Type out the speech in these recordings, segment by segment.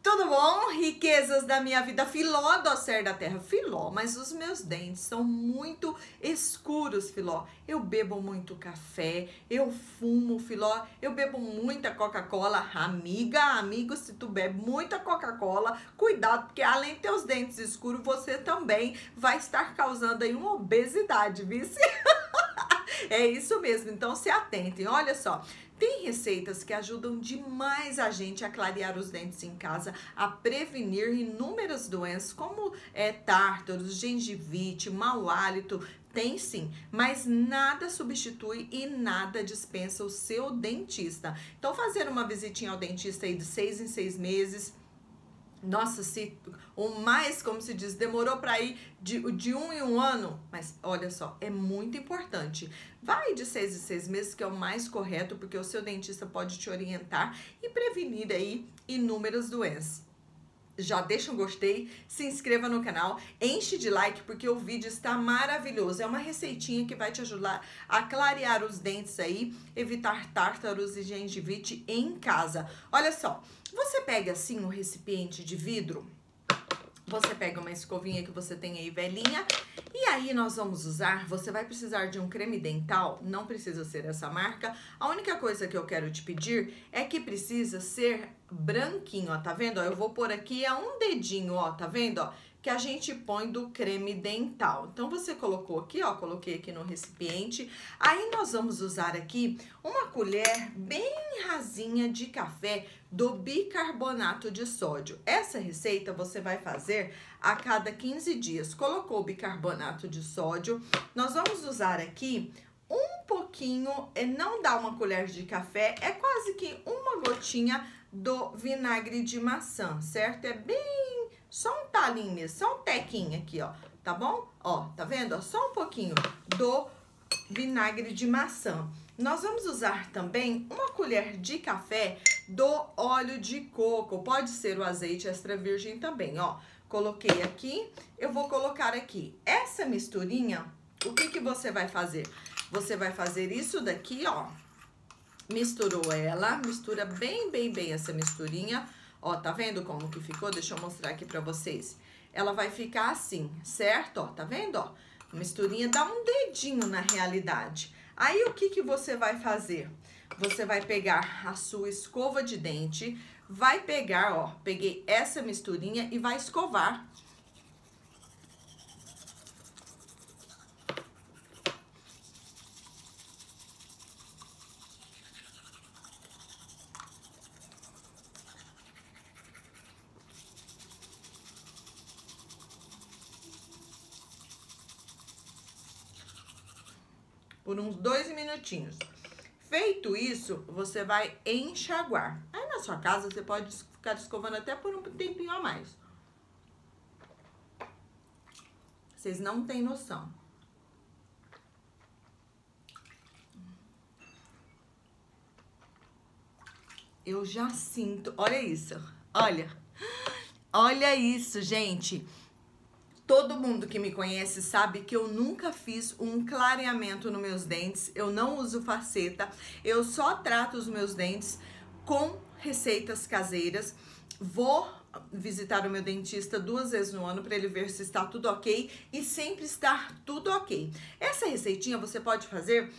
Tudo bom? Riquezas da minha vida, filó do ser da terra. Filó, mas os meus dentes são muito escuros, filó. Eu bebo muito café, eu fumo, filó, eu bebo muita Coca-Cola. Amiga, amigo, se tu bebe muita Coca-Cola, cuidado, porque além de ter os dentes escuros, você também vai estar causando aí uma obesidade, vice? é isso mesmo, então se atentem. Olha só, tem receitas que ajudam demais a gente a clarear os dentes em casa, a prevenir inúmeras doenças como é, tártaros, gengivite, mau hálito. Tem sim, mas nada substitui e nada dispensa o seu dentista. Então, fazer uma visitinha ao dentista aí de seis em seis meses nossa, se o mais, como se diz, demorou para ir de, de um em um ano, mas olha só, é muito importante. Vai de seis em seis meses, que é o mais correto, porque o seu dentista pode te orientar e prevenir aí inúmeras doenças já deixa um gostei, se inscreva no canal, enche de like porque o vídeo está maravilhoso. É uma receitinha que vai te ajudar a clarear os dentes aí, evitar tártaros e gengivite em casa. Olha só, você pega assim um recipiente de vidro, você pega uma escovinha que você tem aí velhinha e aí nós vamos usar, você vai precisar de um creme dental, não precisa ser essa marca. A única coisa que eu quero te pedir é que precisa ser branquinho, ó, tá vendo? Ó, eu vou pôr aqui a um dedinho, ó, tá vendo? Ó, que a gente põe do creme dental. Então, você colocou aqui, ó, coloquei aqui no recipiente. Aí, nós vamos usar aqui uma colher bem rasinha de café do bicarbonato de sódio. Essa receita você vai fazer a cada 15 dias. Colocou o bicarbonato de sódio. Nós vamos usar aqui um pouquinho, não dá uma colher de café, é quase que uma gotinha do vinagre de maçã, certo? É bem só um talinho só um tequinho aqui, ó, tá bom? Ó, tá vendo? Ó, só um pouquinho do vinagre de maçã. Nós vamos usar também uma colher de café do óleo de coco. Pode ser o azeite extra virgem também, ó. Coloquei aqui, eu vou colocar aqui. Essa misturinha, o que que você vai fazer? Você vai fazer isso daqui, ó. Misturou ela, mistura bem, bem, bem essa misturinha Ó, tá vendo como que ficou? Deixa eu mostrar aqui pra vocês. Ela vai ficar assim, certo? Ó, tá vendo? Ó, misturinha dá um dedinho na realidade. Aí, o que que você vai fazer? Você vai pegar a sua escova de dente, vai pegar, ó, peguei essa misturinha e vai escovar por uns dois minutinhos. Feito isso, você vai enxaguar. Aí na sua casa você pode ficar escovando até por um tempinho a mais. Vocês não têm noção. Eu já sinto. Olha isso. Olha. Olha isso, gente. Todo mundo que me conhece sabe que eu nunca fiz um clareamento nos meus dentes, eu não uso faceta, eu só trato os meus dentes com receitas caseiras. Vou visitar o meu dentista duas vezes no ano para ele ver se está tudo ok e sempre estar tudo ok. Essa receitinha você pode fazer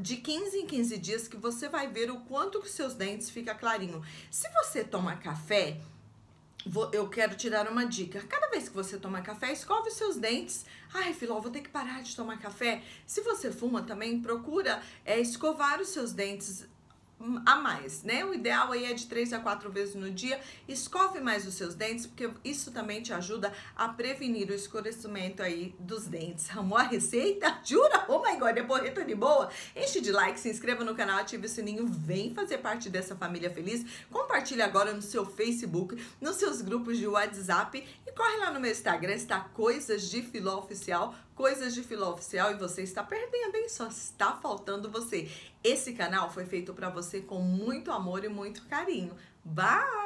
de 15 em 15 dias que você vai ver o quanto que seus dentes fica clarinho. Se você toma café, Vou, eu quero te dar uma dica. Cada vez que você tomar café, escove os seus dentes. Ai, Filó, vou ter que parar de tomar café. Se você fuma também, procura é, escovar os seus dentes a mais, né? O ideal aí é de três a quatro vezes no dia. Escove mais os seus dentes, porque isso também te ajuda a prevenir o escurecimento aí dos dentes. Amou a receita? Jura? Oh my God, é borreta de boa? Enche de like, se inscreva no canal, ative o sininho, vem fazer parte dessa família feliz. Compartilhe agora no seu Facebook, nos seus grupos de WhatsApp e corre lá no meu Instagram, está Coisas de Filó Oficial Coisas de Filó Oficial e você está perdendo, hein? Só está faltando você. Esse canal foi feito para você com muito amor e muito carinho. Bye!